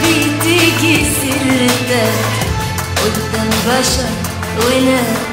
بتيجي سيرتك قدام بشر وناس